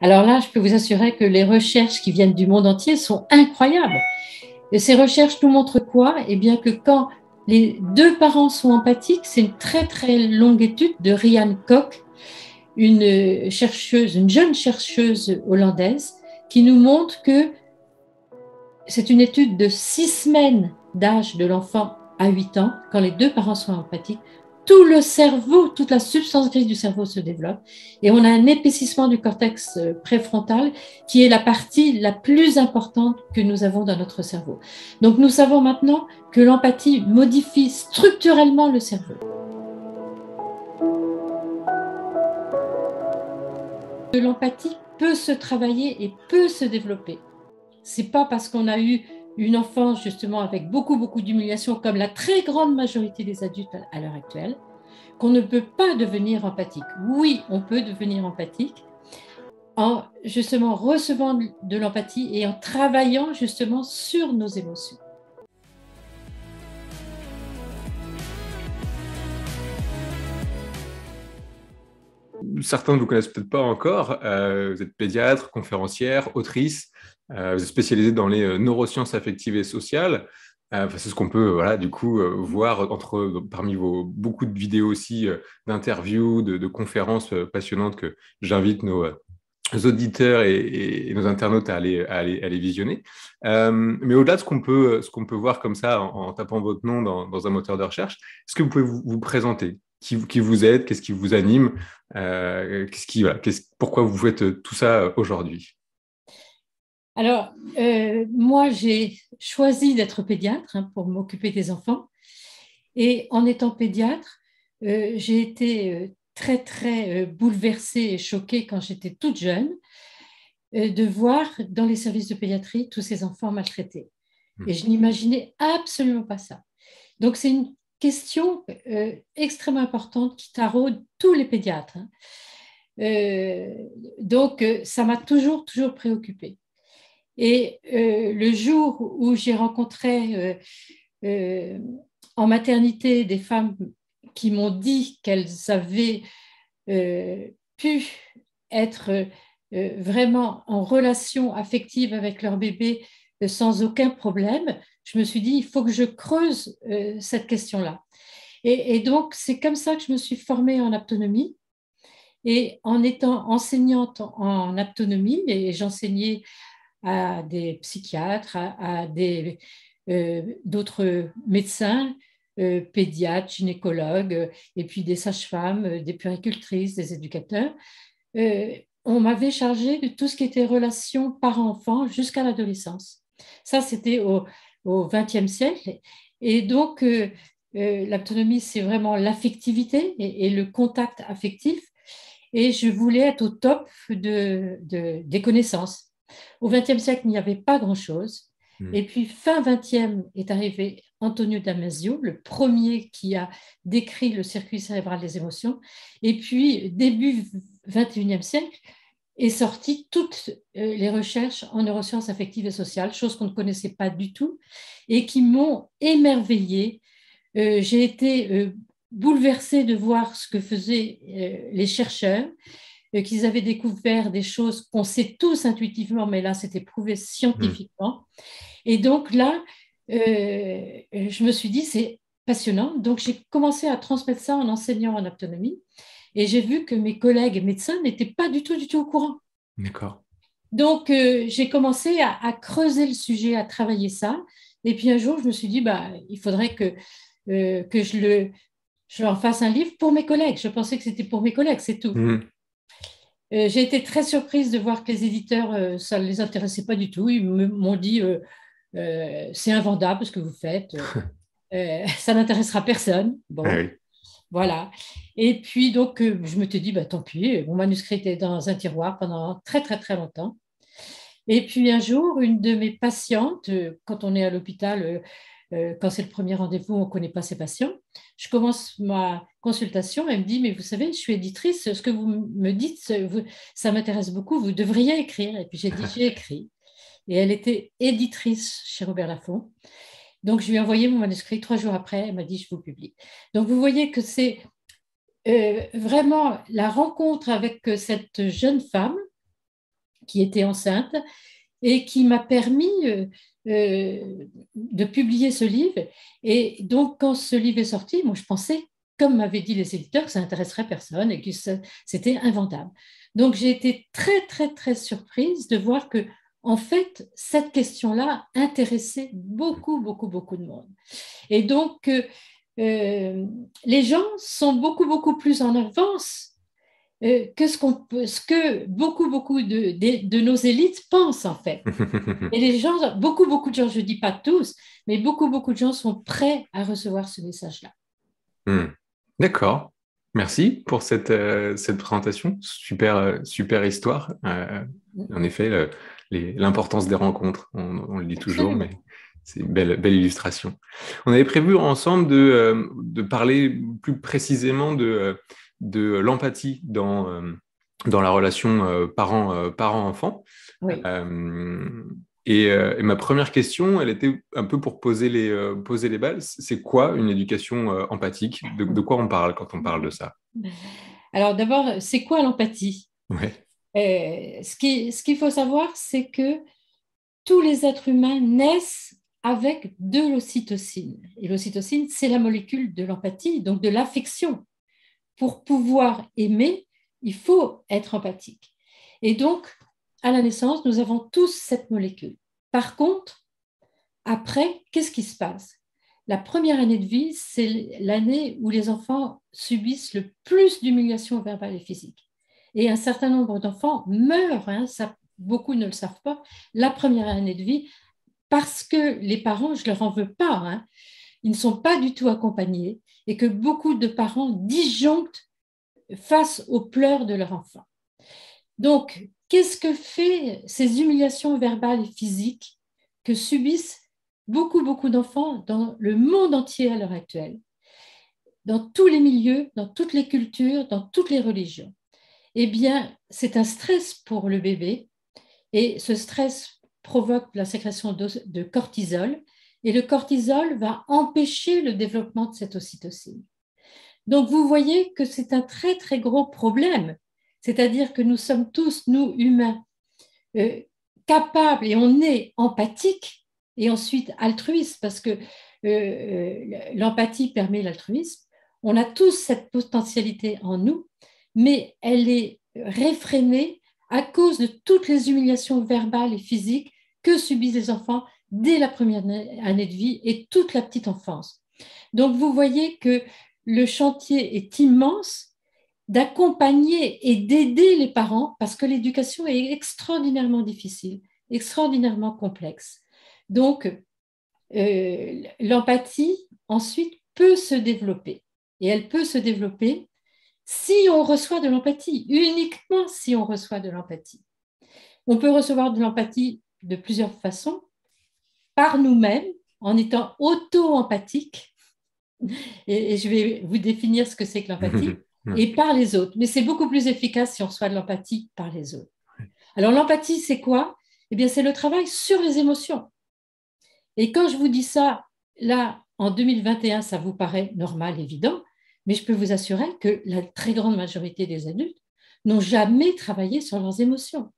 Alors là, je peux vous assurer que les recherches qui viennent du monde entier sont incroyables. Et ces recherches nous montrent quoi? Eh bien que quand les deux parents sont empathiques, c'est une très très longue étude de Rianne Koch, une chercheuse, une jeune chercheuse hollandaise, qui nous montre que c'est une étude de six semaines d'âge de l'enfant à 8 ans, quand les deux parents sont empathiques, tout le cerveau, toute la substance grise du cerveau se développe et on a un épaississement du cortex euh, préfrontal qui est la partie la plus importante que nous avons dans notre cerveau. Donc nous savons maintenant que l'empathie modifie structurellement le cerveau. L'empathie peut se travailler et peut se développer. C'est pas parce qu'on a eu une enfance justement avec beaucoup, beaucoup d'humiliation, comme la très grande majorité des adultes à l'heure actuelle, qu'on ne peut pas devenir empathique. Oui, on peut devenir empathique en justement recevant de l'empathie et en travaillant justement sur nos émotions. Certains ne vous connaissent peut-être pas encore. Euh, vous êtes pédiatre, conférencière, autrice. Euh, vous êtes spécialisé dans les euh, neurosciences affectives et sociales. Euh, c'est ce qu'on peut, voilà, du coup, voir entre, parmi vos beaucoup de vidéos aussi, d'interviews, de, conférences passionnantes que j'invite nos auditeurs et, nos internautes à aller, à aller, visionner. mais au-delà de ce qu'on peut, ce qu'on peut voir comme ça en, tapant votre nom dans, un moteur de recherche, est-ce que vous pouvez vous, présenter? Qui, qui, vous êtes, qu'est-ce qui vous anime, qu'est-ce qui, voilà, pourquoi vous faites tout ça aujourd'hui? Alors, euh, moi, j'ai choisi d'être pédiatre hein, pour m'occuper des enfants. Et en étant pédiatre, euh, j'ai été euh, très, très bouleversée et choquée quand j'étais toute jeune de voir dans les services de pédiatrie tous ces enfants maltraités. Hmm. Et je n'imaginais absolument pas ça. Donc, c'est une question extrêmement importante qui taraude tous les pédiatres. Hein. donc, ça m'a toujours, toujours préoccupée. Et euh, le jour où j'ai rencontré euh, euh, en maternité des femmes qui m'ont dit qu'elles avaient pu être vraiment en relation affective avec leur bébé sans aucun problème, je me suis dit, il faut que je creuse cette question-là. Et, et, donc, c'est comme ça que je me suis formée en autonomie. Et en étant enseignante en autonomie, et j'enseignais à des psychiatres, à, des, euh, d'autres médecins, euh, pédiatres, gynécologues, et puis des sages-femmes, euh, des puricultrices, des éducateurs. on m'avait chargé de tout ce qui était relation parent-enfant jusqu'à l'adolescence. Ça, c'était au XXe siècle. Et donc, l'autonomie, c'est vraiment l'affectivité et, le contact affectif. Et je voulais être au top de, des connaissances. Au XXe siècle, il n'y avait pas grand-chose. Hmm. Et puis, fin XXe est arrivé Antonio Damasio, le premier qui a décrit le circuit cérébral des émotions. Et puis, début XXIe siècle, est sorti toutes euh, les recherches en neurosciences affectives et sociales, choses qu'on ne connaissait pas du tout et qui m'ont émerveillée. Euh, j'ai été euh, bouleversée de voir ce que faisaient les chercheurs qu'ils avaient découvert des choses qu'on sait tous intuitivement, mais là, c'était prouvé scientifiquement. Et donc là, euh, je me suis dit, c'est passionnant. Donc, j'ai commencé à transmettre ça en enseignant en autonomie. Et j'ai vu que mes collègues médecins n'étaient pas du tout, du tout au courant. D'accord. Donc, euh, j'ai commencé à, creuser le sujet, à travailler ça. Et puis un jour, je me suis dit, bah, il faudrait que, que je, le, je en fasse un livre pour mes collègues. Je pensais que c'était pour mes collègues, c'est tout. Mmh. Euh, j'ai été très surprise de voir que les éditeurs, euh, ça ne les intéressait pas du tout. Ils m'ont dit euh, c'est invendable ce que vous faites, ça n'intéressera personne. Bon, ah voilà. Et puis, donc, je me suis dit bah, tant pis, mon manuscrit était dans un tiroir pendant très, très, très longtemps. Et puis, un jour, une de mes patientes, quand on est à l'hôpital, quand c'est le premier rendez-vous, on ne connaît pas ses patients. Je commence ma consultation, elle me dit, mais vous savez, je suis éditrice, ce que vous me dites, ça m'intéresse beaucoup, vous devriez écrire. Et puis j'ai dit, j'ai écrit. Et elle était éditrice chez Robert Laffont. Donc je lui ai envoyé mon manuscrit trois jours après, elle m'a dit, je vous publie. Donc vous voyez que c'est euh, vraiment la rencontre avec cette jeune femme qui était enceinte et qui m'a permis euh, euh, de publier ce livre. Et donc, quand ce livre est sorti, moi, je pensais, comme m'avaient dit les éditeurs, que ça n'intéresserait personne et que c'était invendable. Donc, j'ai été très, très, très surprise de voir que, en fait, cette question-là intéressait beaucoup, beaucoup, beaucoup de monde. Et donc, euh, les gens sont beaucoup, beaucoup plus en avance que ce, qu'on ce que beaucoup, beaucoup de, de, nos élites pensent en fait. Et les gens, beaucoup, beaucoup de gens, je ne dis pas tous, mais beaucoup, beaucoup de gens sont prêts à recevoir ce message-là. Hmm. D'accord. Merci pour cette, euh, cette présentation. Super, euh, super histoire. en effet, l'importance des rencontres, on, le dit toujours, mais c'est une belle, belle illustration. On avait prévu ensemble de, de parler plus précisément de de l'empathie dans, euh, dans la relation euh, parent, parent-enfant. Et, ma première question, elle était un peu pour poser les, poser les bases. C'est quoi une éducation empathique? De, quoi on parle quand on parle de ça? Alors d'abord, c'est quoi l'empathie? Ce qu'il ce qu'il faut savoir, c'est que tous les êtres humains naissent avec de l'ocytocine. Et l'ocytocine, c'est la molécule de l'empathie, donc de l'affection pour pouvoir aimer, il faut être empathique. Et donc, à la naissance, nous avons tous cette molécule. Par contre, après, qu'est-ce qui se passe? La première année de vie, c'est l'année où les enfants subissent le plus d'humiliation verbale et physique. Et un certain nombre d'enfants meurent, hein, beaucoup ne le savent pas, la première année de vie, parce que les parents, je ne leur en veux pas, hein, ils ne sont pas du tout accompagnés et que beaucoup de parents disjonctent face aux pleurs de leur enfant. Donc, qu'est-ce que fait ces humiliations verbales et physiques que subissent beaucoup, beaucoup d'enfants dans le monde entier à l'heure actuelle, dans tous les milieux, dans toutes les cultures, dans toutes les religions? Eh bien, c'est un stress pour le bébé et ce stress provoque la sécrétion de cortisol et le cortisol va empêcher le développement de cette ocytocine. Donc vous voyez que c'est un très très gros problème, c'est-à-dire que nous sommes tous, nous humains, euh, capables et on est empathique et ensuite altruiste parce que euh, euh, l'empathie permet l'altruisme. On a tous cette potentialité en nous, mais elle est réfrénée à cause de toutes les humiliations verbales et physiques que subissent les enfants dès la première année de vie et toute la petite enfance. Donc vous voyez que le chantier est immense d'accompagner et d'aider les parents parce que l'éducation est extraordinairement difficile, extraordinairement complexe. Donc, euh, l'empathie, ensuite, peut se développer. Et elle peut se développer si on reçoit de l'empathie, uniquement si on reçoit de l'empathie. On peut recevoir de l'empathie de plusieurs façons par nous-mêmes, en étant auto-empathique, et, je vais vous définir ce que c'est que l'empathie, et par les autres. Mais c'est beaucoup plus efficace si on reçoit de l'empathie par les autres. Alors l'empathie, c'est quoi? Eh bien, c'est le travail sur les émotions. Et quand je vous dis ça, là, en 2021, ça vous paraît normal, évident, mais je peux vous assurer que la très grande majorité des adultes n'ont jamais travaillé sur leurs émotions.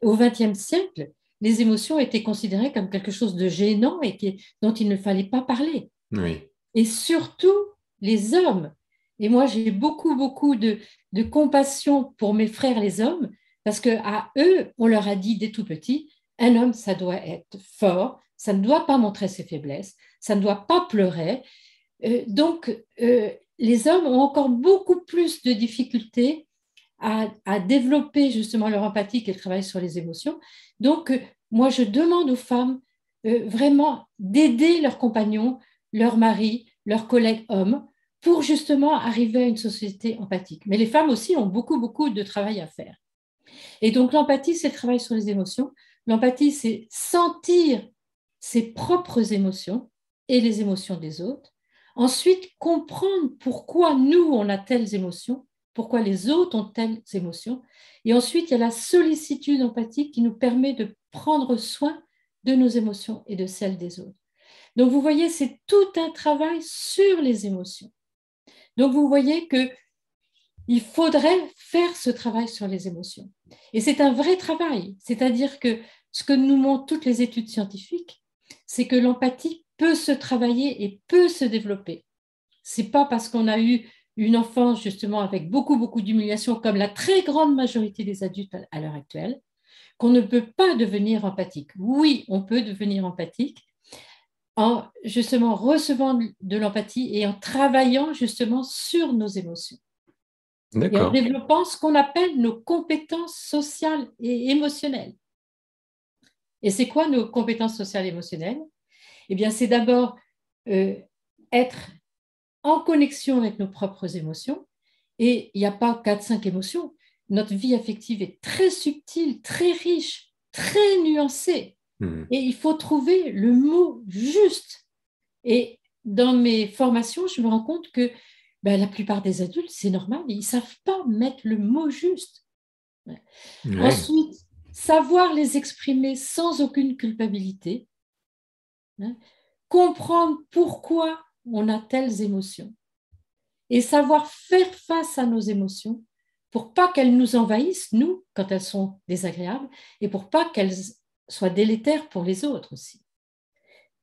Au XXe siècle, les émotions étaient considérées comme quelque chose de gênant et dont il ne fallait pas parler. Et surtout les hommes. Et moi, j'ai beaucoup, beaucoup de, compassion pour mes frères les hommes, parce qu'à eux, on leur a dit dès tout petit, un homme, ça doit être fort, ça ne doit pas montrer ses faiblesses, ça ne doit pas pleurer. Euh, donc, euh, les hommes ont encore beaucoup plus de difficultés à, développer justement leur empathie et le travail sur les émotions. Donc, euh, moi, je demande aux femmes euh, vraiment d'aider leurs compagnons, leurs maris, leurs collègues hommes pour justement arriver à une société empathique. Mais les femmes aussi ont beaucoup, beaucoup de travail à faire. Et donc, l'empathie, c'est le travail sur les émotions. L'empathie, c'est sentir ses propres émotions et les émotions des autres. Ensuite, comprendre pourquoi nous, on a telles émotions pourquoi les autres ont telles émotions. Et ensuite, il y a la sollicitude empathique qui nous permet de prendre soin de nos émotions et de celles des autres. Donc, vous voyez, c'est tout un travail sur les émotions. Donc, vous voyez que il faudrait faire ce travail sur les émotions. Et c'est un vrai travail, c'est-à-dire que ce que nous montrent toutes les études scientifiques, c'est que l'empathie peut se travailler et peut se développer. C'est pas parce qu'on a eu une enfance justement avec beaucoup beaucoup d'humiliation comme la très grande majorité des adultes à l'heure actuelle qu'on ne peut pas devenir empathique. Oui, on peut devenir empathique en justement recevant de l'empathie et en travaillant justement sur nos émotions. Et en développant ce qu'on appelle nos compétences sociales et émotionnelles. Et c'est quoi nos compétences sociales et émotionnelles? Eh bien, c'est d'abord euh, être en connexion avec nos propres émotions. Et il n'y a pas 4-5 émotions. Notre vie affective est très subtile, très riche, très nuancée. Hmm. Et il faut trouver le mot juste. Et dans mes formations, je me rends compte que ben, la plupart des adultes, c'est normal, ils ne savent pas mettre le mot juste. Ensuite, savoir les exprimer sans aucune culpabilité. Hein. comprendre pourquoi on a telles émotions. Et savoir faire face à nos émotions pour pas qu'elles nous envahissent, nous, quand elles sont désagréables, et pour pas qu'elles soient délétères pour les autres aussi.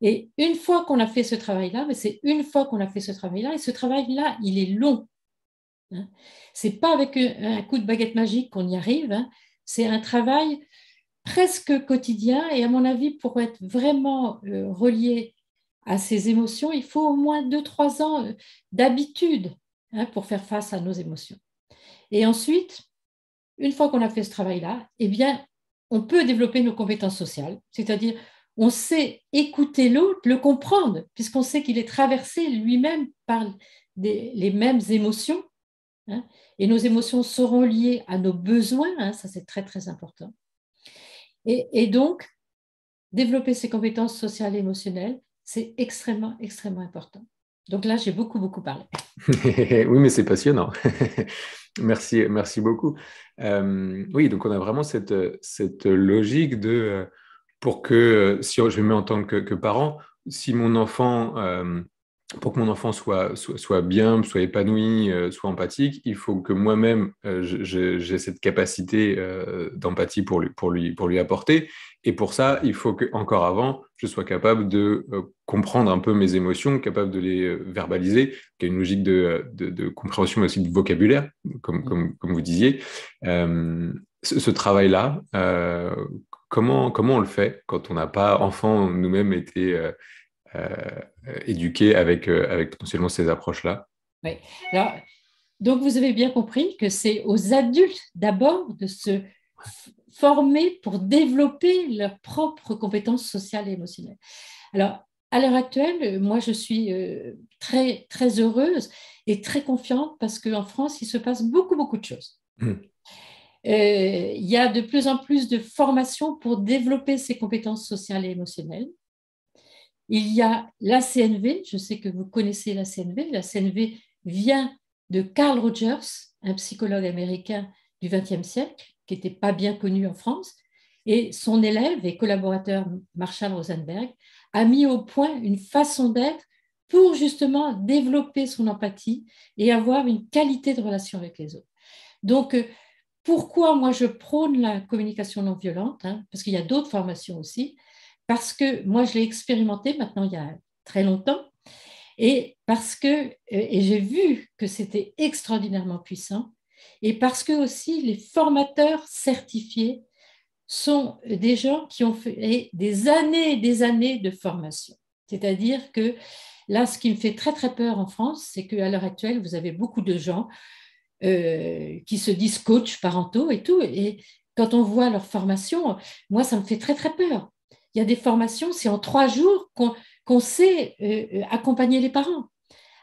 Et une fois qu'on a fait ce travail-là, mais c'est une fois qu'on a fait ce travail-là, et ce travail-là, il est long. Hein. C'est pas avec un coup de baguette magique qu'on y arrive. Hein. C'est un travail presque quotidien. Et à mon avis, pour être vraiment euh, relié à ces émotions, il faut au moins deux, trois ans euh, d'habitude hein, pour faire face à nos émotions. Et ensuite, une fois qu'on a fait ce travail-là, eh bien, on peut développer nos compétences sociales, c'est-à-dire on sait écouter l'autre, le comprendre, puisqu'on sait qu'il est traversé lui-même par les mêmes émotions. Hein, et nos émotions seront liées à nos besoins, hein, ça c'est très très important. Et, et, donc, développer ces compétences sociales et émotionnelles, c'est extrêmement, extrêmement important. Donc là, j'ai beaucoup, beaucoup parlé. oui, mais c'est passionnant. merci, merci beaucoup. Euh, oui, donc on a vraiment cette, cette logique de, euh, pour que, si je me mets en tant que, parent, si mon enfant euh, pour que mon enfant soit, soit, bien, soit épanoui, euh, soit empathique, il faut que moi-même, euh, j'ai cette capacité euh, d'empathie pour lui, pour, lui, pour lui apporter. Et pour ça, il faut que, encore avant, je sois capable de comprendre un peu mes émotions, capable de les verbaliser, qu'il y a une logique de, de, compréhension, mais aussi de vocabulaire, comme, comme, comme vous disiez. ce, ce travail-là, comment, comment on le fait quand on n'a pas, enfant, nous-mêmes été éduquer avec, euh, avec potentiellement ces approches-là Oui. Alors, donc, vous avez bien compris que c'est aux adultes d'abord de se former pour développer leurs propres compétences sociales et émotionnelles. Alors, à l'heure actuelle, moi, je suis euh, très, très heureuse et très confiante parce qu'en France, il se passe beaucoup, beaucoup de choses. Mmh. il y a de plus en plus de formations pour développer ces compétences sociales et émotionnelles. Il y a la CNV, je sais que vous connaissez la CNV. La CNV vient de Carl Rogers, un psychologue américain du XXe siècle, qui n'était pas bien connu en France. Et son élève et collaborateur Marshall Rosenberg a mis au point une façon d'être pour justement développer son empathie et avoir une qualité de relation avec les autres. Donc, euh, pourquoi moi je prône la communication non violente hein, Parce qu'il y a d'autres formations aussi parce que moi, je l'ai expérimenté maintenant il y a très longtemps, et parce que, euh, j'ai vu que c'était extraordinairement puissant, et parce que aussi les formateurs certifiés sont des gens qui ont fait des années et des années de formation. C'est-à-dire que là, ce qui me fait très très peur en France, c'est qu'à l'heure actuelle, vous avez beaucoup de gens euh, qui se disent coach parentaux et tout, et quand on voit leur formation, moi, ça me fait très très peur il y a des formations, c'est en trois jours qu'on sait euh, euh, accompagner les parents.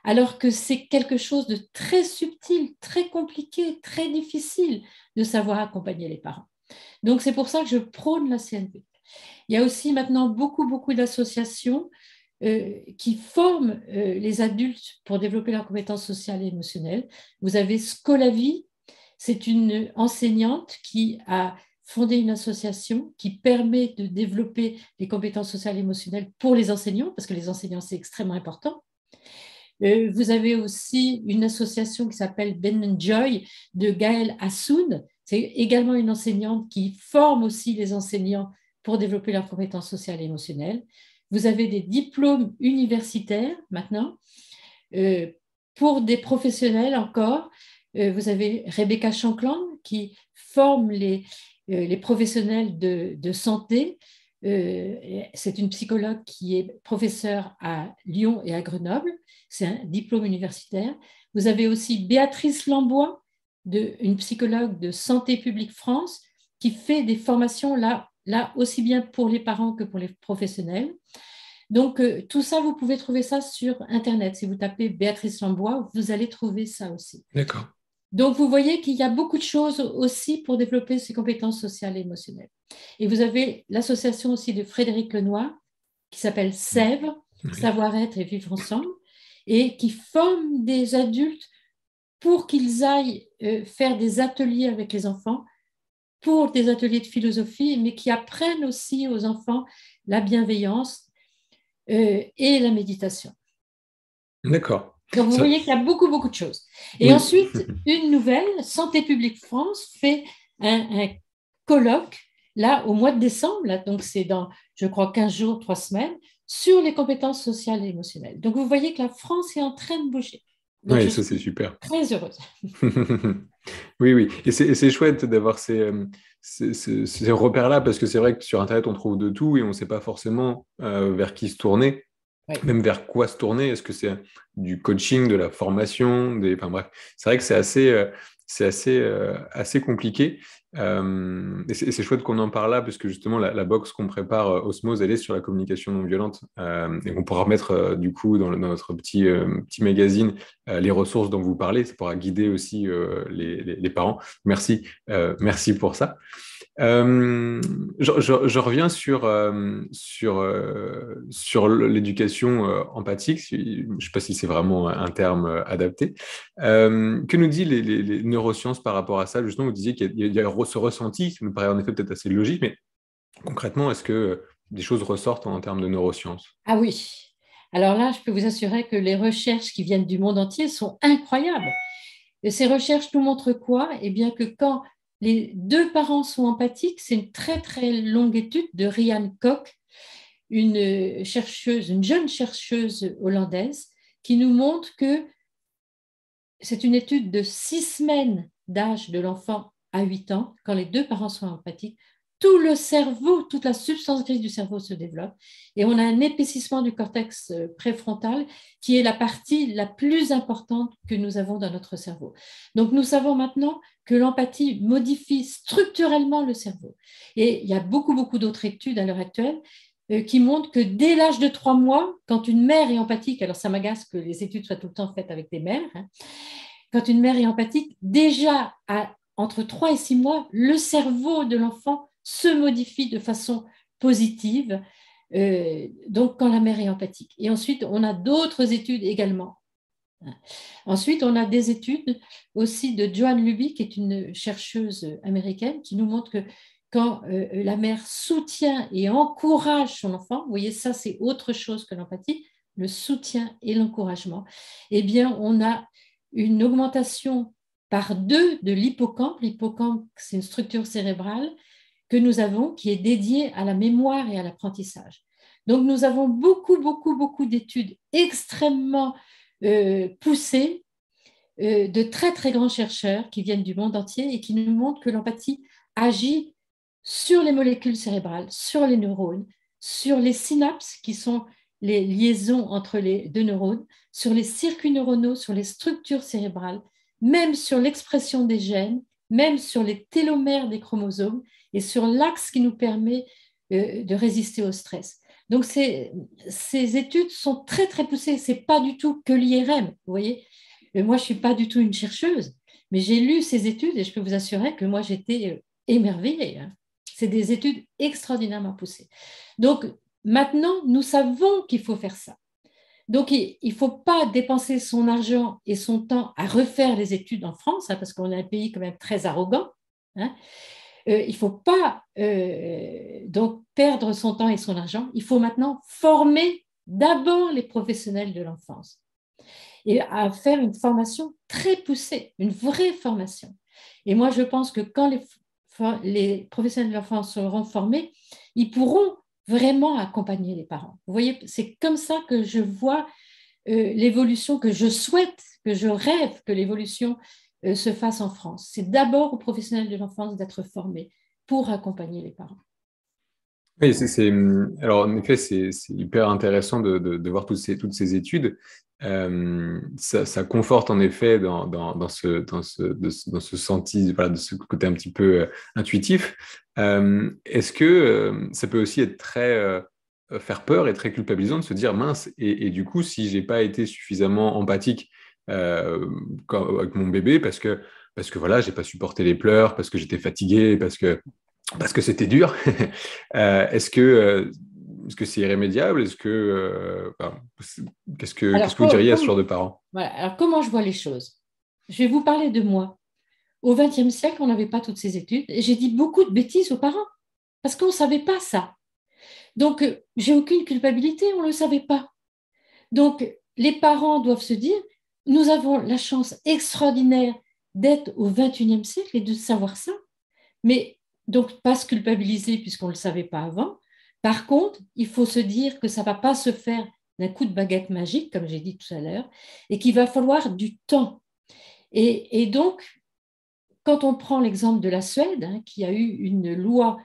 Alors que c'est quelque chose de très subtil, très compliqué, très difficile de savoir accompagner les parents. Donc c'est pour ça que je prône la CNV. Il y a aussi maintenant beaucoup, beaucoup d'associations euh, qui forment les adultes pour développer leurs compétences sociales et émotionnelles. Vous avez Scolavi, c'est une enseignante qui a fonder une association qui permet de développer les compétences sociales et émotionnelles pour les enseignants, parce que les enseignants, c'est extrêmement important. Euh, vous avez aussi une association qui s'appelle Ben Joy de Gaël Assoun. C'est également une enseignante qui forme aussi les enseignants pour développer leurs compétences sociales et émotionnelles. Vous avez des diplômes universitaires maintenant. Euh, pour des professionnels encore, euh, vous avez Rebecca Shankland qui forme les, les professionnels de, santé. C'est une psychologue qui est professeure à Lyon et à Grenoble c'est un diplôme universitaire. Vous avez aussi Béatrice Lambois, une psychologue de Santé publique France, qui fait des formations là, là aussi bien pour les parents que pour les professionnels. Donc, euh, tout ça, vous pouvez trouver ça sur Internet. Si vous tapez Béatrice Lambois, vous allez trouver ça aussi. D'accord. Donc, vous voyez qu'il y a beaucoup de choses aussi pour développer ces compétences sociales et émotionnelles. Et vous avez l'association aussi de Frédéric Lenoir, qui s'appelle Sèvres, Savoir-être et vivre ensemble, et qui forment des adultes pour qu'ils aillent euh, faire des ateliers avec les enfants, pour des ateliers de philosophie, mais qui apprennent aussi aux enfants la bienveillance euh, et la méditation. D'accord. Donc, vous voyez qu'il y a beaucoup, beaucoup de choses. Et ensuite, une nouvelle, Santé publique France fait un, colloque, là, au mois de décembre, donc c'est dans, je crois, 15 jours, 3 semaines, sur les compétences sociales et émotionnelles. Donc, vous voyez que la France est en train de bouger. oui, ça c'est super. Très heureuse. oui, oui. Et c'est chouette d'avoir euh, ces, ces, repères-là, parce que c'est vrai que sur Internet, on trouve de tout et on ne sait pas forcément euh, vers qui se tourner. Même vers quoi se tourner? Est-ce que c'est du coaching, de la formation des... C'est vrai que c'est assez, euh, assez, assez compliqué. Euh, et c'est chouette qu'on en parle là, parce que justement, la, box qu'on prépare, euh, Osmose, elle est sur la communication non violente. Euh, et on pourra remettre, du coup, dans, notre petit, petit magazine, les ressources dont vous parlez. Ça pourra guider aussi les, les, parents. Merci, merci pour ça. Euh, je, reviens sur, euh, sur, euh, sur l'éducation empathique. Je ne sais pas si c'est vraiment un terme adapté. que nous dit les, neurosciences par rapport à ça? Justement, vous disiez qu'il y, a ce ressenti, ça me paraît en effet peut-être assez logique, mais concrètement, est-ce que des choses ressortent en termes de neurosciences? Ah oui. Alors là, je peux vous assurer que les recherches qui viennent du monde entier sont incroyables. Et ces recherches nous montrent quoi? Eh bien que quand les deux parents sont empathiques. C'est une très très longue étude de Rianne Koch, une chercheuse, une jeune chercheuse hollandaise, qui nous montre que c'est une étude de six semaines d'âge de l'enfant à 8 ans, quand les deux parents sont empathiques, tout le cerveau, toute la substance grise du cerveau se développe et on a un épaississement du cortex euh, préfrontal qui est la partie la plus importante que nous avons dans notre cerveau. Donc nous savons maintenant que l'empathie modifie structurellement le cerveau. Et il y a beaucoup, beaucoup d'autres études à l'heure actuelle euh, qui montrent que dès l'âge de trois mois, quand une mère est empathique, alors ça m'agace que les études soient tout le temps faites avec des mères, hein, quand une mère est empathique, déjà entre trois et six mois, le cerveau de l'enfant se modifie de façon positive, euh, donc quand la mère est empathique. Et ensuite, on a d'autres études également. Ensuite, on a des études aussi de Joanne Luby, qui est une chercheuse américaine, qui nous montre que quand euh, la mère soutient et encourage son enfant, vous voyez, ça c'est autre chose que l'empathie, le soutien et l'encouragement, eh bien, on a une augmentation par deux de l'hippocampe. L'hippocampe, c'est une structure cérébrale que nous avons qui est dédié à la mémoire et à l'apprentissage. Donc nous avons beaucoup, beaucoup, beaucoup d'études extrêmement euh, poussées euh, de très, très grands chercheurs qui viennent du monde entier et qui nous montrent que l'empathie agit sur les molécules cérébrales, sur les neurones, sur les synapses qui sont les liaisons entre les deux neurones, sur les circuits neuronaux, sur les structures cérébrales, même sur l'expression des gènes, même sur les télomères des chromosomes et sur l'axe qui nous permet euh, de résister au stress. Donc, ces, études sont très, très poussées. Ce n'est pas du tout que l'IRM, vous voyez. moi, je suis pas du tout une chercheuse, mais j'ai lu ces études et je peux vous assurer que moi, j'étais euh, émerveillée. Hein. C'est des études extraordinairement poussées. Donc, maintenant, nous savons qu'il faut faire ça. Donc, il ne faut pas dépenser son argent et son temps à refaire les études en France, hein, parce qu'on est un pays quand même très arrogant. Hein. Euh, il ne faut pas euh, donc perdre son temps et son argent. Il faut maintenant former d'abord les professionnels de l'enfance. et à faire une formation très poussée, une vraie formation. Et moi, je pense que quand les, professionnels de l'enfance seront formés, ils pourront vraiment accompagner les parents. Vous voyez, c'est comme ça que je vois euh, l'évolution que je souhaite, que je rêve que l'évolution euh, se fasse en France. C'est d'abord aux professionnels de l'enfance d'être formés pour accompagner les parents. Oui, c'est, alors en effet, c'est hyper intéressant de, voir toutes ces, toutes ces études. Euh, ça, conforte en effet dans, dans, ce, dans, ce, dans ce senti, de ce côté un petit peu euh, intuitif. Est-ce que ça peut aussi être très faire peur et très culpabilisant de se dire mince, et, et du coup, si j'ai pas été suffisamment empathique avec mon bébé parce que parce que voilà, j'ai pas supporté les pleurs, parce que j'étais fatigué, parce que parce que c'était dur. Euh, est-ce que euh, est-ce que c'est irrémédiable? Est-ce que euh, qu'est-ce que qu'est-ce que vous diriez à ce genre de parents? Alors comment je vois les choses? Je vais vous parler de moi. Au XXe siècle, on n'avait pas toutes ces études j'ai dit beaucoup de bêtises aux parents parce qu'on ne savait pas ça. Donc j'ai aucune culpabilité, on ne le savait pas. Donc les parents doivent se dire nous avons la chance extraordinaire d'être au XXIe siècle et de savoir ça. Mais donc, pas se culpabiliser puisqu'on ne le savait pas avant. Par contre, il faut se dire que ça ne va pas se faire d'un coup de baguette magique, comme j'ai dit tout à l'heure, et qu'il va falloir du temps. Et, donc, quand on prend l'exemple de la Suède, hein, qui a eu une loi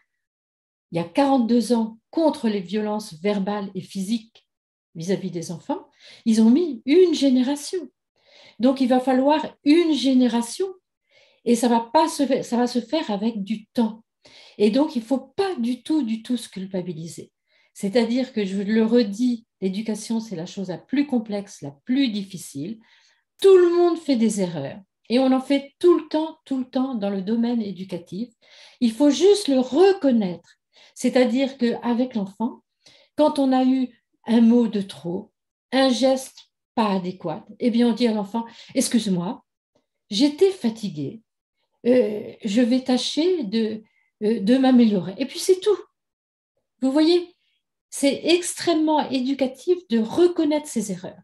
il y a 42 ans contre les violences verbales et physiques vis-à-vis -vis des enfants, ils ont mis une génération. Donc, il va falloir une génération et ça va, pas se, ça va se faire avec du temps. Et donc, il ne faut pas du tout, du tout se culpabiliser. C'est-à-dire que je le redis, l'éducation, c'est la chose la plus complexe, la plus difficile. Tout le monde fait des erreurs. Et on en fait tout le temps, tout le temps dans le domaine éducatif. Il faut juste le reconnaître. C'est-à-dire qu'avec l'enfant, quand on a eu un mot de trop, un geste pas adéquat, eh bien on dit à l'enfant, excuse-moi, j'étais fatiguée, euh, je vais tâcher de, euh, de m'améliorer. Et puis c'est tout. Vous voyez, c'est extrêmement éducatif de reconnaître ses erreurs.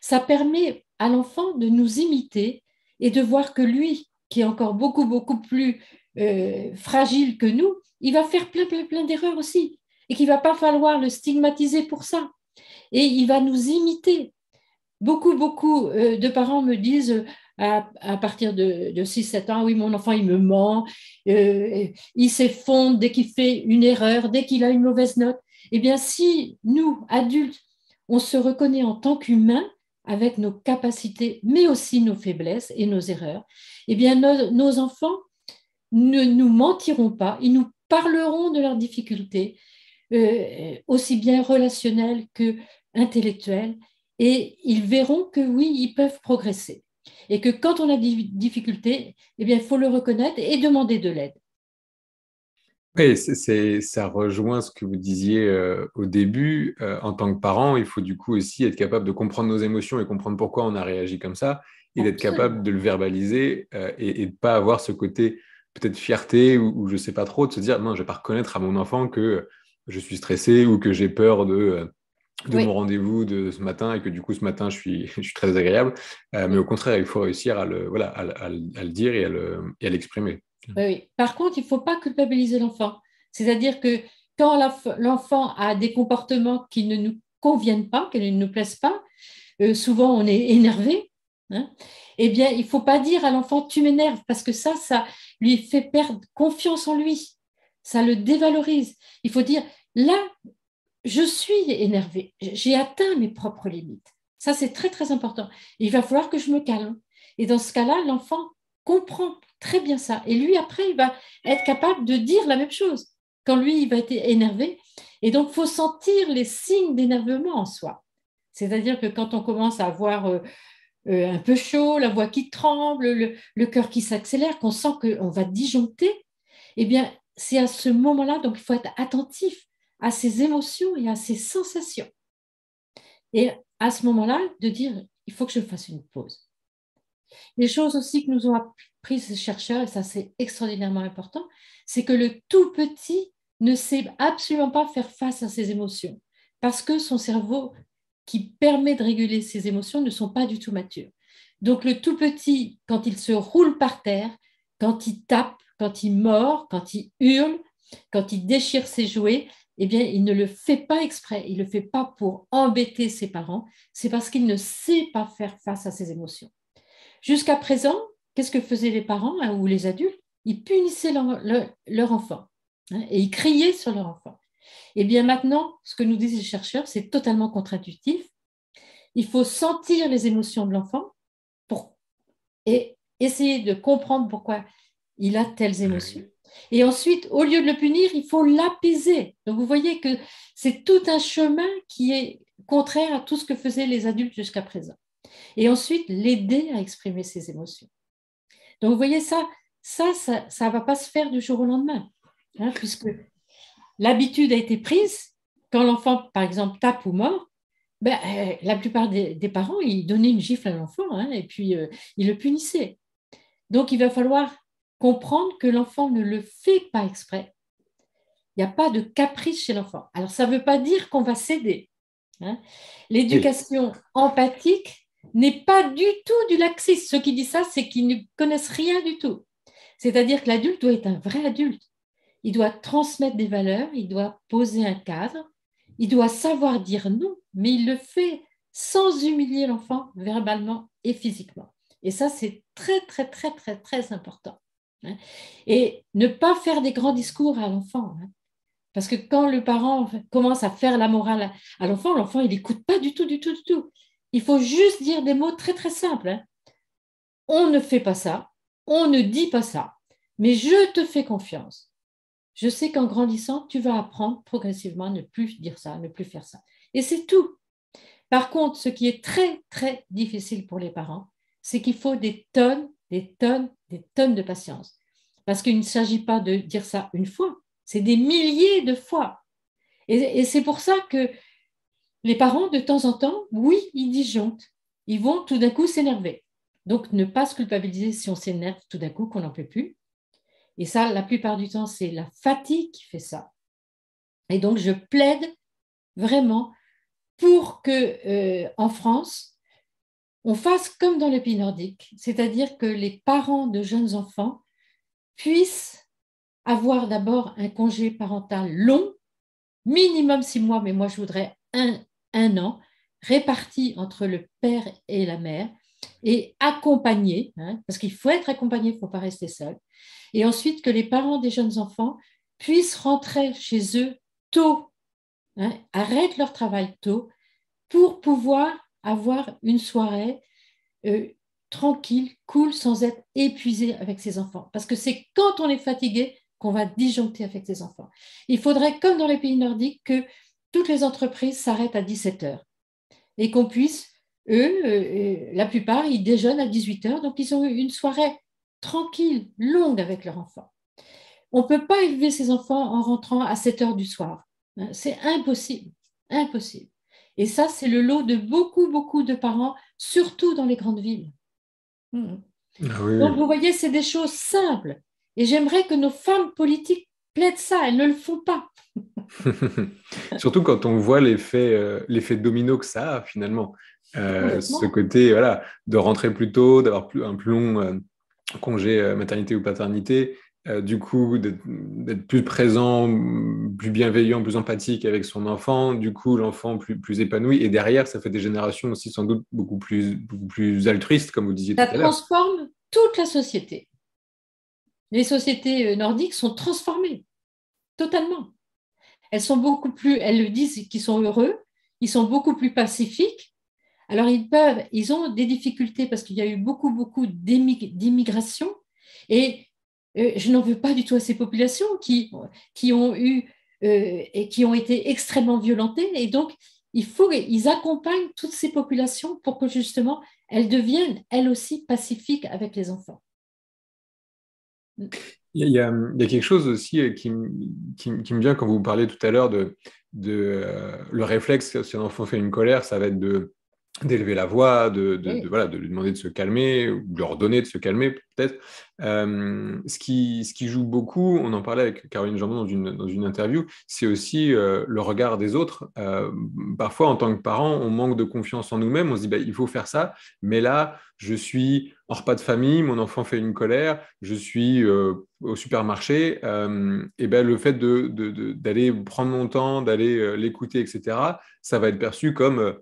Ça permet à l'enfant de nous imiter et de voir que lui, qui est encore beaucoup, beaucoup plus euh, fragile que nous, il va faire plein, plein, plein d'erreurs aussi et qu'il va pas falloir le stigmatiser pour ça. Et il va nous imiter. Beaucoup, beaucoup euh, de parents me disent à, partir de, 6-7 ans, oui, mon enfant, il me ment, euh, il s'effondre dès qu'il fait une erreur, dès qu'il a une mauvaise note. Eh bien, si nous, adultes, on se reconnaît en tant qu'humains, avec nos capacités, mais aussi nos faiblesses et nos erreurs, eh bien, nos, enfants ne nous mentiront pas, ils nous parleront de leurs difficultés, euh, aussi bien relationnelles que intellectuelles, et ils verront que oui, ils peuvent progresser et que quand on a des difficultés, eh bien, il faut le reconnaître et demander de l'aide. Oui, c'est, ça rejoint ce que vous disiez euh, au début. Euh, en tant que parent, il faut du coup aussi être capable de comprendre nos émotions et comprendre pourquoi on a réagi comme ça, et d'être capable de le verbaliser euh, et, de ne pas avoir ce côté peut-être fierté ou, je ne sais pas trop, de se dire non, je ne vais pas reconnaître à mon enfant que je suis stressé ou que j'ai peur de de mon rendez-vous de ce matin et que du coup ce matin je suis, je suis très agréable. Euh, mais au contraire, il faut réussir à le, voilà, à, le dire et à l'exprimer. Oui, Par contre, il ne faut pas culpabiliser l'enfant. C'est-à-dire que quand l'enfant a des comportements qui ne nous conviennent pas, qui ne nous plaisent pas, euh, souvent on est énervé, hein, eh bien, il ne faut pas dire à l'enfant tu m'énerves parce que ça, ça lui fait perdre confiance en lui. Ça le dévalorise. Il faut dire là, je suis énervée, j'ai atteint mes propres limites. Ça, c'est très, très important. Il va falloir que je me calme. Et dans ce cas-là, l'enfant comprend très bien ça. Et lui, après, il va être capable de dire la même chose quand lui, il va être énervé. Et donc, il faut sentir les signes d'énervement en soi. C'est-à-dire que quand on commence à avoir euh, euh, un peu chaud, la voix qui tremble, le, le cœur qui s'accélère, qu'on sent qu'on va disjoncter, eh bien, c'est à ce moment-là, donc il faut être attentif à ses émotions et à ses sensations. Et à ce moment-là, de dire, il faut que je fasse une pause. Les choses aussi que nous ont appris ces chercheurs, et ça c'est extraordinairement important, c'est que le tout petit ne sait absolument pas faire face à ses émotions parce que son cerveau qui permet de réguler ses émotions ne sont pas du tout matures. Donc le tout petit, quand il se roule par terre, quand il tape, quand il mord, quand il hurle, quand il déchire ses jouets, eh bien, il ne le fait pas exprès, il ne le fait pas pour embêter ses parents, c'est parce qu'il ne sait pas faire face à ses émotions. Jusqu'à présent, qu'est-ce que faisaient les parents hein, ou les adultes? Ils punissaient leur, enfant hein, et ils criaient sur leur enfant. Eh bien maintenant, ce que nous disent les chercheurs, c'est totalement contre-intuitif. Il faut sentir les émotions de l'enfant pour et essayer de comprendre pourquoi il a telles émotions. Et ensuite, au lieu de le punir, il faut l'apaiser. Donc vous voyez que c'est tout un chemin qui est contraire à tout ce que faisaient les adultes jusqu'à présent. Et ensuite, l'aider à exprimer ses émotions. Donc vous voyez ça, ça, ça ne va pas se faire du jour au lendemain, hein, puisque l'habitude a été prise. Quand l'enfant, par exemple, tape ou mord, ben, euh, la plupart des, parents, ils donnaient une gifle à l'enfant hein, et puis euh, ils le punissaient. Donc il va falloir comprendre que l'enfant ne le fait pas exprès. Il n'y a pas de caprice chez l'enfant. Alors ça ne veut pas dire qu'on va céder. Hein. L'éducation empathique n'est pas du tout du laxisme. Ceux qui disent ça, c'est qu'ils ne connaissent rien du tout. C'est-à-dire que l'adulte doit être un vrai adulte il doit transmettre des valeurs, il doit poser un cadre, il doit savoir dire non, mais il le fait sans humilier l'enfant verbalement et physiquement. Et ça, c'est très, très, très, très, très important. Hein. Et ne pas faire des grands discours à l'enfant. Hein. Parce que quand le parent commence à faire la morale à l'enfant, l'enfant, il n'écoute pas du tout, du tout, du tout. Il faut juste dire des mots très, très simples. Hein. On ne fait pas ça, on ne dit pas ça, mais je te fais confiance je sais qu'en grandissant, tu vas apprendre progressivement à ne plus dire ça, ne plus faire ça. Et c'est tout. Par contre, ce qui est très, très difficile pour les parents, c'est qu'il faut des tonnes, des tonnes, des tonnes de patience. Parce qu'il ne s'agit pas de dire ça une fois, c'est des milliers de fois. Et, c'est pour ça que les parents, de temps en temps, oui, ils disjonctent. Ils vont tout d'un coup s'énerver. Donc, ne pas se culpabiliser si on s'énerve tout d'un coup, qu'on n'en peut plus. Et ça, la plupart du temps, c'est la fatigue qui fait ça. Et donc, je plaide vraiment pour que, euh, en France, on fasse comme dans les pays nordiques, c'est-à-dire que les parents de jeunes enfants puissent avoir d'abord un congé parental long, minimum six mois, mais moi je voudrais un, un an, réparti entre le père et la mère, et accompagné, hein, parce qu'il faut être accompagné, il ne faut pas rester seul, et ensuite que les parents des jeunes enfants puissent rentrer chez eux tôt, hein, arrêtent leur travail tôt, pour pouvoir avoir une soirée euh, tranquille, cool, sans être épuisé avec ses enfants. Parce que c'est quand on est fatigué qu'on va disjoncter avec ses enfants. Il faudrait, comme dans les pays nordiques, que toutes les entreprises s'arrêtent à 17 heures et qu'on puisse, eux, euh, euh, la plupart, ils déjeunent à 18 heures, donc ils ont une soirée tranquille, longue avec leur enfant. On ne peut pas élever ses enfants en rentrant à 7 heures du soir. Hein, c'est impossible, impossible. Et ça, c'est le lot de beaucoup, beaucoup de parents, surtout dans les grandes villes. Hmm. Ah Donc, vous voyez, c'est des choses simples. Et j'aimerais que nos femmes politiques plaident ça. Elles ne le font pas. surtout quand on voit l'effet euh, domino que ça a, finalement. Euh, ce côté voilà, de rentrer plus tôt, d'avoir un plus long euh, congé euh, maternité ou paternité, euh, du coup d'être plus présent, plus bienveillant, plus empathique avec son enfant, du coup l'enfant plus, plus épanoui, et derrière ça fait des générations aussi sans doute beaucoup plus, beaucoup plus altruistes, comme vous disiez tout à l'heure. Ça transforme toute la société. Les sociétés euh, nordiques sont transformées, totalement. Elles sont beaucoup plus, elles le disent qu'ils sont heureux, ils sont beaucoup plus pacifiques, alors, ils peuvent, ils ont des difficultés parce qu'il y a eu beaucoup, beaucoup d'immigration. Et euh, je n'en veux pas du tout à ces populations qui, qui ont eu euh, et qui ont été extrêmement violentées. Et donc, il faut qu'ils accompagnent toutes ces populations pour que justement elles deviennent elles aussi pacifiques avec les enfants. Il y, a, quelque chose aussi euh, qui, qui, me vient quand vous parlez tout à l'heure de, de le réflexe, si un enfant fait une colère, ça va être de, d'élever la voix, de, voilà, de lui demander de se calmer, ou de leur donner de se calmer peut-être. Euh, ce, qui, ce qui joue beaucoup, on en parlait avec Caroline Jambon dans une, dans une interview, c'est aussi euh, le regard des autres. Euh, parfois, en tant que parent, on manque de confiance en nous-mêmes, on se dit, bah, il faut faire ça, mais là, je suis en repas de famille, mon enfant fait une colère, je suis au supermarché, et ben, le fait d'aller de, prendre mon temps, d'aller l'écouter, etc., ça va être perçu comme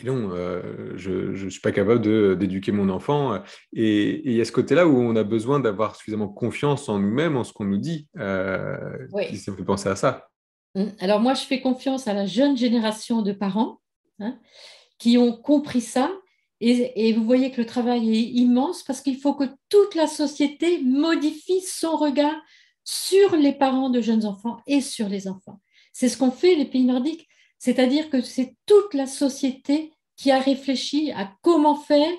et non, euh, je ne suis pas capable d'éduquer mon enfant. Et il y a ce côté-là où on a besoin d'avoir suffisamment confiance en nous-mêmes, en ce qu'on nous dit. Euh, oui. Ça me fait penser à ça. Hum, alors moi, je fais confiance à la jeune génération de parents hein, qui ont compris ça. Et, et, vous voyez que le travail est immense parce qu'il faut que toute la société modifie son regard sur les parents de jeunes enfants et sur les enfants. C'est ce qu'ont fait les pays nordiques. C'est-à-dire que c'est toute la société qui a réfléchi à comment faire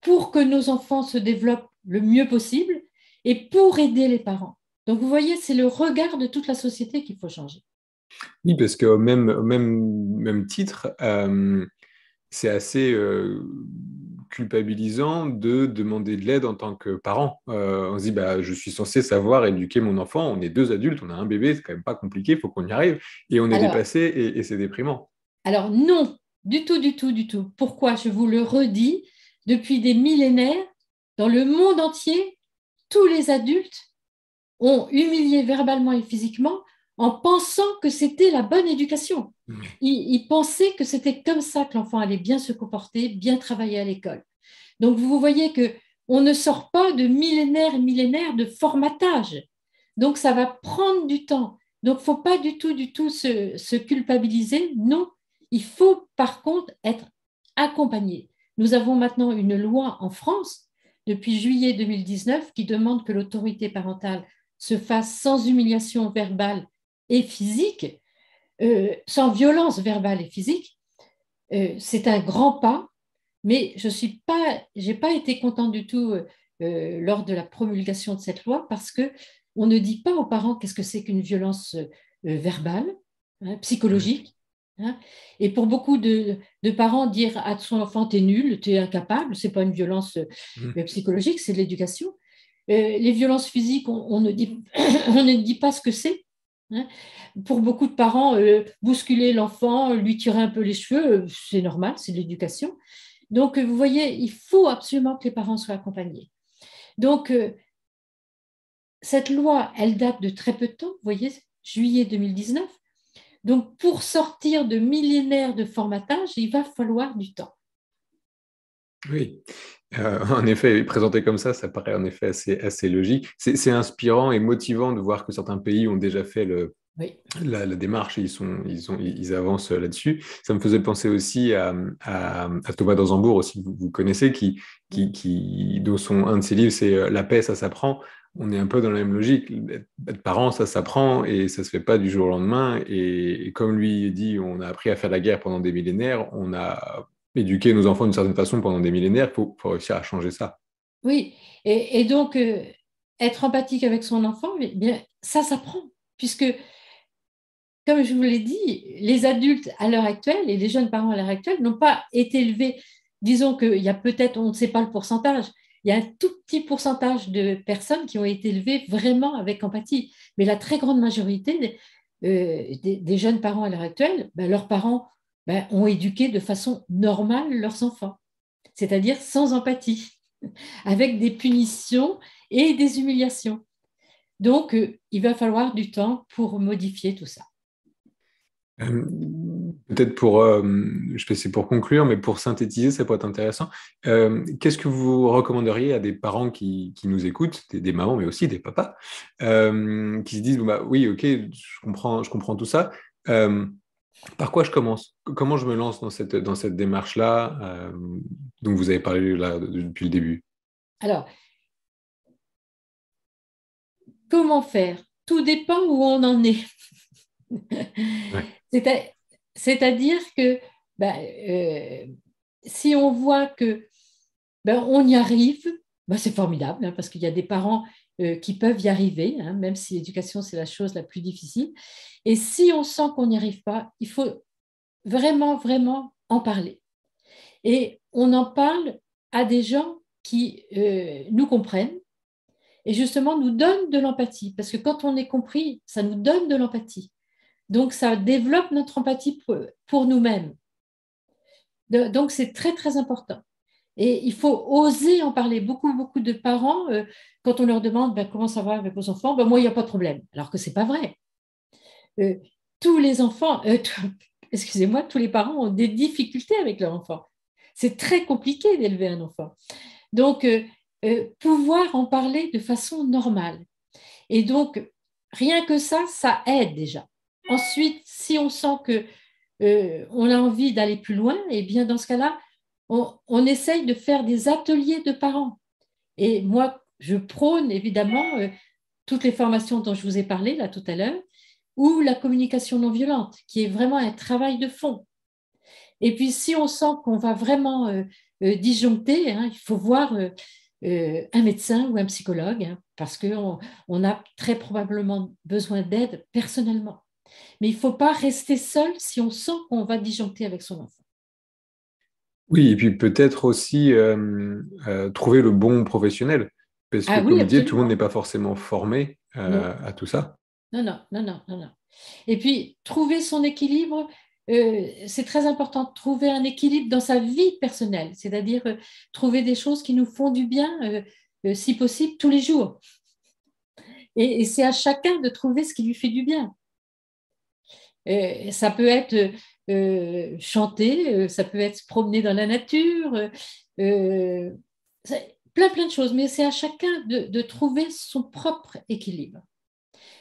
pour que nos enfants se développent le mieux possible et pour aider les parents. Donc vous voyez, c'est le regard de toute la société qu'il faut changer. Oui, parce qu'au même, même, même titre, euh, c'est assez euh, culpabilisant de demander de l'aide en tant que parent. Euh, on se dit, bah, je suis censé savoir éduquer mon enfant, on est deux adultes, on a un bébé, c'est quand même pas compliqué, il faut qu'on y arrive, et on est dépassé et, c'est déprimant. Alors non, du tout, du tout, du tout. Pourquoi Je vous le redis, depuis des millénaires, dans le monde entier, tous les adultes ont humilié verbalement et physiquement en pensant que c'était la bonne éducation. Mmh. Ils, pensaient que c'était comme ça que l'enfant allait bien se comporter, bien travailler à l'école. Donc vous voyez que on ne sort pas de millénaires et millénaires de formatage. Donc ça va prendre du temps. Donc il ne faut pas du tout, du tout se, se culpabiliser. Non, il faut par contre être accompagné. Nous avons maintenant une loi en France depuis juillet 2019 qui demande que l'autorité parentale se fasse sans humiliation verbale et physique, euh, sans violence verbale et physique, euh, c'est un grand pas, mais je n'ai pas, pas été contente du tout euh, lors de la promulgation de cette loi parce que on ne dit pas aux parents qu'est-ce que c'est qu'une violence verbale, hein, psychologique. Hein. Et pour beaucoup de, parents, dire à son enfant, tu es nul, tu es incapable, ce n'est pas une violence mmh. psychologique, c'est de l'éducation. les violences physiques, on, ne dit, on ne dit pas ce que c'est. Hein. Pour beaucoup de parents, euh, bousculer l'enfant, lui tirer un peu les cheveux, euh, c'est normal, c'est l'éducation. Donc, vous voyez, il faut absolument que les parents soient accompagnés. Donc, euh, cette loi, elle date de très peu de temps, vous voyez, juillet 2019. Donc, pour sortir de millénaires de formatage, il va falloir du temps. Oui, euh, en effet, présenté comme ça, ça paraît en effet assez, logique. C'est inspirant et motivant de voir que certains pays ont déjà fait la, démarche et ils, sont, ils, avancent là-dessus. Ça me faisait penser aussi à, Thomas Danzambourg, aussi, vous, vous connaissez, qui, qui, dont son, un de ses livres, c'est euh, La paix, ça s'apprend. On est un peu dans la même logique. Être parent, ça s'apprend et ça se fait pas du jour au lendemain. et comme lui dit, on a appris à faire la guerre pendant des millénaires. On a éduquer nos enfants d'une certaine façon pendant des millénaires, il faut, réussir à changer ça. Oui, et, donc euh, être empathique avec son enfant, eh bien, ça s'apprend, puisque, comme je vous l'ai dit, les adultes à l'heure actuelle et les jeunes parents à l'heure actuelle n'ont pas été élevés. Disons qu'il y a peut-être, on ne sait pas le pourcentage, il y a un tout petit pourcentage de personnes qui ont été élevées vraiment avec empathie, mais la très grande majorité des, euh, jeunes parents à l'heure actuelle, ben, leurs parents ben, ont éduqué de façon normale leurs enfants, c'est-à-dire sans empathie, avec des punitions et des humiliations. Donc, euh, il va falloir du temps pour modifier tout ça. Euh, peut-être pour, euh, je sais c'est pour conclure, mais pour synthétiser, ça pourrait être intéressant. Qu'est-ce que vous recommanderiez à des parents qui, nous écoutent, des, mamans, mais aussi des papas, qui se disent bah, oui, ok, je comprends, je comprends tout ça. Par quoi je commence? Comment je me lance dans cette, dans cette démarche-là euh, dont vous avez parlé là depuis le début? Alors, comment faire? Tout dépend où on en est. C'est-à-dire que ben, euh, si on voit que ben, on y arrive, ben, c'est formidable, hein, parce qu'il y a des parents euh, qui peuvent y arriver, hein, même si l'éducation, c'est la chose la plus difficile. Et si on sent qu'on n'y arrive pas, il faut vraiment, vraiment en parler. Et on en parle à des gens qui euh, nous comprennent et justement nous donnent de l'empathie. Parce que quand on est compris, ça nous donne de l'empathie. Donc, ça développe notre empathie pour, nous-mêmes. Donc, c'est très, très important. Et il faut oser en parler. Beaucoup, beaucoup de parents, euh, quand on leur demande ben, comment ça va avec vos enfants, ben, moi, il n'y a pas de problème. Alors que ce n'est pas vrai. Euh, tous les enfants, excusez-moi, tous les parents ont des difficultés avec leur enfant. C'est très compliqué d'élever un enfant. Donc, euh, euh, pouvoir en parler de façon normale. Et donc, rien que ça, ça aide déjà. Ensuite, si on sent que euh, on a envie d'aller plus loin, et eh bien dans ce cas-là, on, essaye de faire des ateliers de parents. Et moi, je prône évidemment toutes les formations dont je vous ai parlé là tout à l'heure, ou la communication non violente, qui est vraiment un travail de fond. Et puis, si on sent qu'on va vraiment euh, euh, disjoncter, hein, il faut voir euh, un médecin ou un psychologue, hein, parce qu'on on a très probablement besoin d'aide personnellement. Mais il ne faut pas rester seul si on sent qu'on va disjoncter avec son enfant. Oui, et puis peut-être aussi trouver le bon professionnel. Parce que, ah comme vous dites, tout le monde n'est pas forcément formé à tout ça. Non, non, non, non, non. Et puis, trouver son équilibre, euh, c'est très important trouver un équilibre dans sa vie personnelle, c'est-à-dire euh, trouver des choses qui nous font du bien, euh, si possible, tous les jours. Et, c'est à chacun de trouver ce qui lui fait du bien. ça peut être chanter, ça peut être se promener dans la nature, plein plein de choses, mais c'est à chacun de trouver son propre équilibre.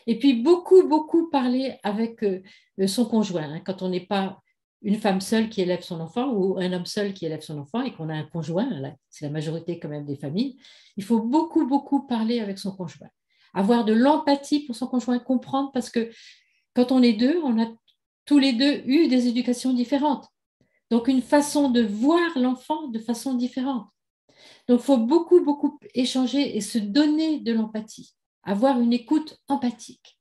Et puis beaucoup, beaucoup parler avec euh, son conjoint. Hein. quand on n'est pas une femme seule qui élève son enfant ou un homme seul qui élève son enfant et qu'on a un conjoint, c'est la majorité quand même des familles, il faut beaucoup, beaucoup parler avec son conjoint. Avoir de l'empathie pour son conjoint, comprendre parce que quand on est deux, on a tous les deux eu des éducations différentes. Donc une façon de voir l'enfant de façon différente. Donc il faut beaucoup, beaucoup échanger et se donner de l'empathie avoir une écoute empathique.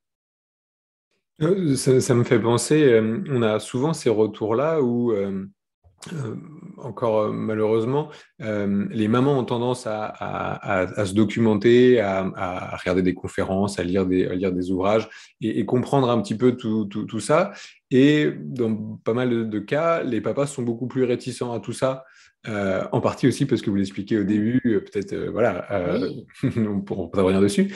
Euh, ça, me fait penser, euh, on a souvent ces retours-là où, euh, encore malheureusement, les mamans ont tendance à, se documenter, à, regarder des conférences, à lire des, lire des ouvrages et, comprendre un petit peu tout, ça. Et dans pas mal de, cas, les papas sont beaucoup plus réticents à tout ça. en partie aussi parce que vous l'expliquez au début, peut-être, voilà, on ne pourra revenir dessus.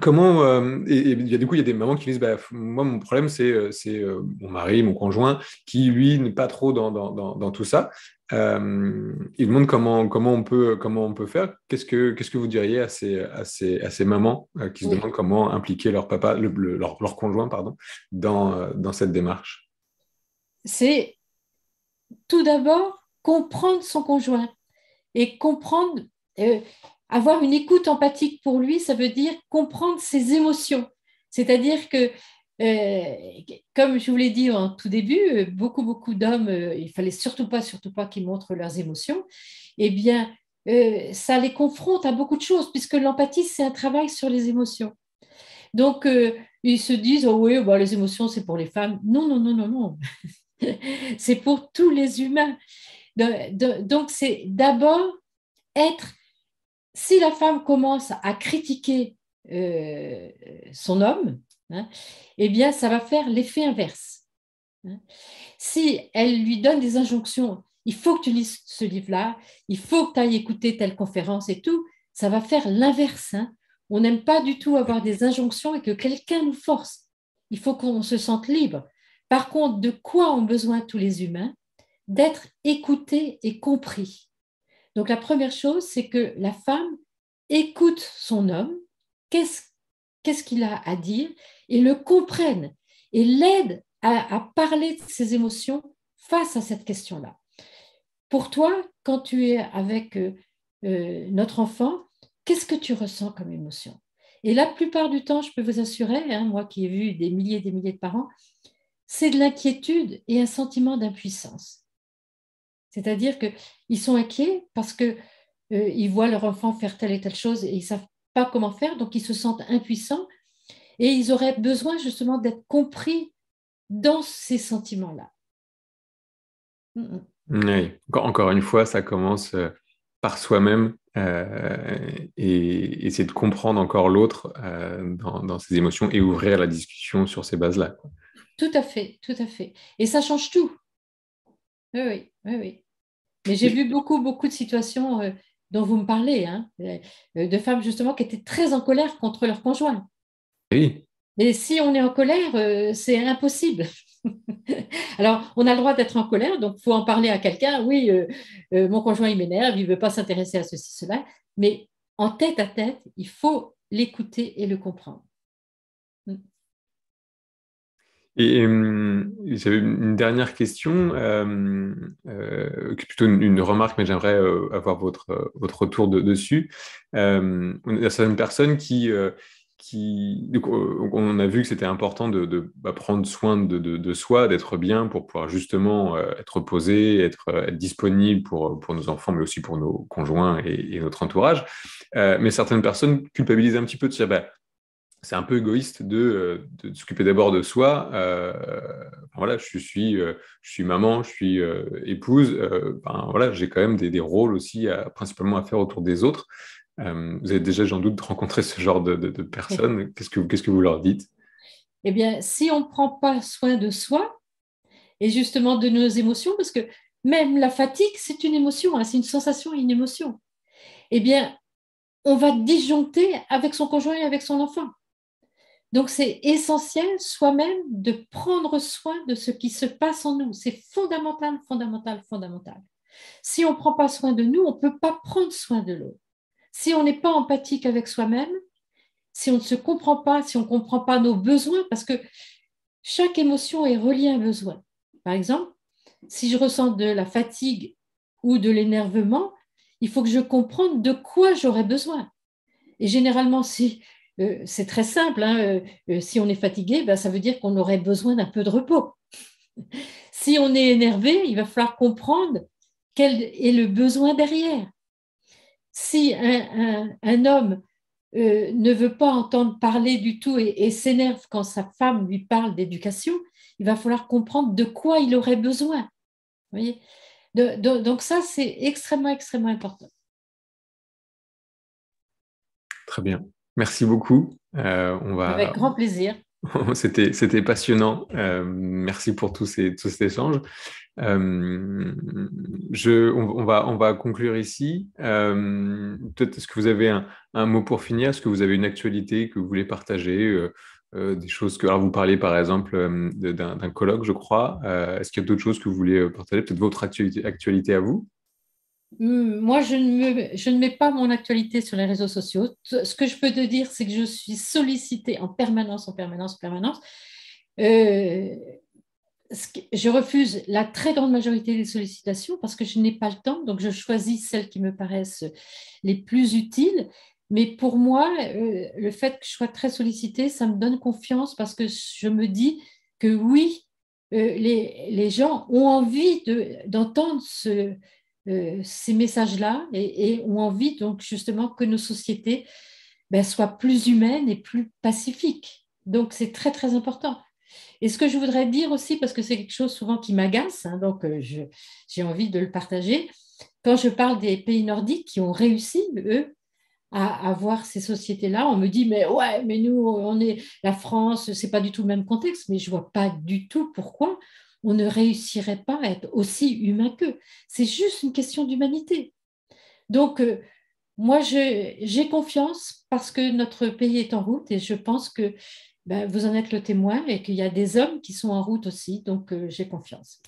Comment euh, et, du coup il y a des mamans qui disent bah, moi mon problème c'est euh, c'est euh, mon mari mon conjoint qui lui n'est pas trop dans, dans, dans, tout ça. Euh, il demande comment comment on peut comment on peut faire. Qu'est-ce que qu'est-ce que vous diriez à ces à ces, à ces mamans qui se demandent comment impliquer leur papa leur, leur, conjoint pardon dans dans cette démarche? C'est tout d'abord comprendre son conjoint et comprendre avoir une écoute empathique pour lui, ça veut dire comprendre ses émotions. C'est-à-dire que, euh, comme je vous l'ai dit en tout début, euh, beaucoup, beaucoup d'hommes, euh, il fallait surtout pas, surtout pas qu'ils montrent leurs émotions. Eh bien, ça les confronte à beaucoup de choses, puisque l'empathie, c'est un travail sur les émotions. Donc, ils se disent, oh oui, bah, les émotions, c'est pour les femmes. Non, non, non, non, non. c'est pour tous les humains. Donc, c'est d'abord être si la femme commence à critiquer euh, son homme, hein, eh bien, ça va faire l'effet inverse. Hein. Si elle lui donne des injonctions, il faut que tu lises ce livre-là, il faut que tu ailles écouter telle conférence et tout, ça va faire l'inverse. Hein. On n'aime pas du tout avoir des injonctions et que quelqu'un nous force. Il faut qu'on se sente libre. Par contre, de quoi ont besoin tous les humains? D'être écoutés et compris. Donc la première chose, c'est que la femme écoute son homme, qu'est-ce qu'il a à dire, et le comprenne et l'aide à, parler de ses émotions face à cette question-là. Pour toi, quand tu es avec euh, euh, notre enfant, qu'est-ce que tu ressens comme émotion? Et la plupart du temps, je peux vous assurer, hein, moi qui ai vu des milliers et des milliers de parents, c'est de l'inquiétude et un sentiment d'impuissance. C'est-à-dire qu'ils sont inquiets parce qu'ils euh, voient leur enfant faire telle et telle chose et ils ne savent pas comment faire, donc ils se sentent impuissants et ils auraient besoin justement d'être compris dans ces sentiments-là. Oui, encore une fois, ça commence euh, par soi-même euh, et essayer de comprendre encore l'autre euh, dans, ses émotions et ouvrir la discussion sur ces bases-là. Tout à fait, tout à fait. Et ça change tout. Oui, oui, oui. oui. Mais j'ai vu beaucoup, beaucoup de situations dont vous me parlez, hein, de femmes justement qui étaient très en colère contre leur conjoint. Oui. Mais si on est en colère, c'est impossible. Alors, on a le droit d'être en colère, donc il faut en parler à quelqu'un. Oui, euh, euh, mon conjoint, il m'énerve, il ne veut pas s'intéresser à ceci, cela. Mais en tête à tête, il faut l'écouter et le comprendre. Et j'avais une dernière question, euh, plutôt une, remarque, mais j'aimerais avoir votre, votre retour dessus. on a certaines personnes qui euh, on a vu que c'était important de, bah, prendre soin de, soi, d'être bien pour pouvoir justement euh, être posé, être, euh, être, disponible pour, pour nos enfants, mais aussi pour nos conjoints et, notre entourage. mais certaines personnes culpabilisent un petit peu de dire, bah, c'est un peu égoïste de, s'occuper d'abord de soi. voilà, je suis, je suis maman, je suis épouse. voilà, j'ai quand même des, des rôles aussi, principalement à faire autour des autres. Euh, vous avez déjà, j'en doute, rencontré ce genre de, personnes. Qu'est-ce que, qu'est-ce que vous leur dites? Eh bien, si on ne prend pas soin de soi et justement de nos émotions, parce que même la fatigue, c'est une émotion, hein, c'est une sensation et une émotion, eh bien, on va disjoncter avec son conjoint et avec son enfant. Donc, c'est essentiel soi-même de prendre soin de ce qui se passe en nous. C'est fondamental, fondamental, fondamental. Si on ne prend pas soin de nous, on ne peut pas prendre soin de l'autre si on n'est pas empathique avec soi-même, si on ne se comprend pas, si on ne comprend pas nos besoins, parce que chaque émotion est reliée à un besoin. Par exemple, si je ressens de la fatigue ou de l'énervement, il faut que je comprenne de quoi j'aurais besoin. Et généralement, si euh, c'est très simple, hein, euh, euh, si on est fatigué, ben, ça veut dire qu'on aurait besoin d'un peu de repos. si on est énervé, il va falloir comprendre quel est le besoin derrière si un, homme ne veut pas entendre parler du tout et, s'énerve quand sa femme lui parle d'éducation, il va falloir comprendre de quoi il aurait besoin. voyez? Donc ça, c'est extrêmement, extrêmement important. Très bien. Merci beaucoup. Euh, on va... Avec grand plaisir. C'était passionnant. Euh, merci pour tous ces, tous ces échanges. Euh, je, on, va, on va conclure ici. Euh, peut-être est-ce que vous avez un, un, mot pour finir? Est-ce que vous avez une actualité que vous voulez partager? Des choses que. Alors, vous parlez par exemple d'un colloque, je crois. est-ce qu'il y a d'autres choses que vous voulez partager? Peut-être votre actualité, actualité à vous? Moi, je ne, je ne, mets pas mon actualité sur les réseaux sociaux. Ce que je peux te dire, c'est que je suis sollicitée en permanence, en permanence, en permanence. Euh, je refuse la très grande majorité des sollicitations parce que je n'ai pas le temps, donc je choisis celles qui me paraissent les plus utiles. Mais pour moi, euh, le fait que je sois très sollicitée, ça me donne confiance parce que je me dis que oui, euh, les, les, gens ont envie d'entendre ce, euh, ces messages-là et, ont envie donc justement que nos sociétés ben, soient plus humaines et plus pacifiques. Donc c'est très très important. Et ce que je voudrais dire aussi, parce que c'est quelque chose souvent qui m'agace, hein, donc euh, j'ai envie de le partager, quand je parle des pays nordiques qui ont réussi, eux, à avoir ces sociétés-là, on me dit, mais ouais, mais nous, on est la France, c'est pas du tout le même contexte, mais je vois pas du tout pourquoi on ne réussirait pas à être aussi humain qu'eux. C'est juste une question d'humanité. Donc, euh, moi, j'ai confiance parce que notre pays est en route et je pense que ben, vous en êtes le témoin et qu'il y a des hommes qui sont en route aussi. Donc, euh, j'ai confiance.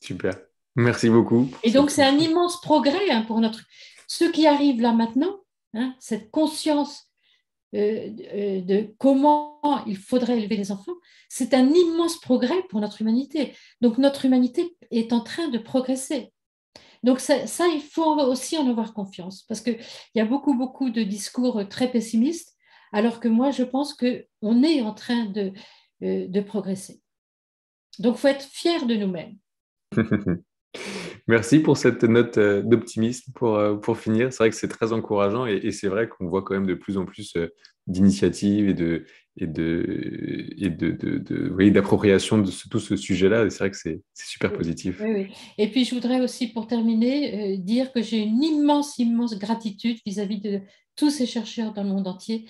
Super. Merci beaucoup. Et donc, c'est un immense progrès hein, pour notre. Ceux qui arrivent là maintenant, hein, cette conscience de comment il faudrait élever les enfants, c'est un immense progrès pour notre humanité. Donc notre humanité est en train de progresser. Donc ça, il faut aussi en avoir confiance, parce qu'il y a beaucoup, beaucoup de discours très pessimistes, alors que moi, je pense qu'on est en train de, euh, de progresser. Donc il faut être fier de nous-mêmes. Merci pour cette note euh, d'optimisme pour, euh, pour finir. C'est vrai que c'est très encourageant et, c'est vrai qu'on voit quand même de plus en plus euh, d'initiatives et de, et de et de, de, d'appropriation de tout ce sujet-là. C'est vrai que c'est, super positif. Oui. Et puis je voudrais aussi, pour terminer, euh, dire que j'ai une immense, immense gratitude vis-à-vis de tous ces chercheurs dans le monde entier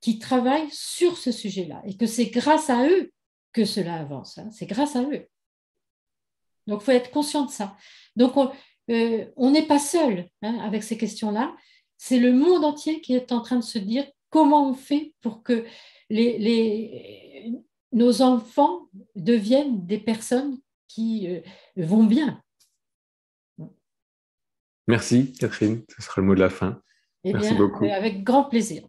qui travaillent sur ce sujet-là et que c'est grâce à eux que cela avance. Hein. C'est grâce à eux. Donc, il faut être conscient de ça. Donc, on euh, n'est pas seul hein, avec ces questions-là. C'est le monde entier qui est en train de se dire comment on fait pour que les, nos enfants deviennent des personnes qui euh, vont bien. Merci Catherine, ce sera le mot de la fin. Eh Merci beaucoup. Avec grand plaisir.